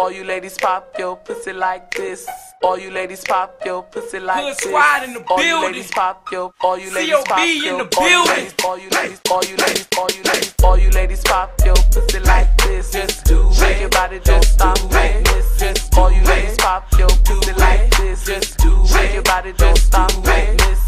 All you ladies pop your pussy like this. All you ladies pop your pussy like Good this. squad in the all you ladies pop your. All you ladies COB pop in your. the all you building. ladies- All you ladies. All you ladies. All you ladies. All you ladies pop your pussy like this. Just do Shake it. your body, don't Just stop do it. this. Just All you ladies pop your pussy like this. Just do Shake it. your body, don't stop it. this.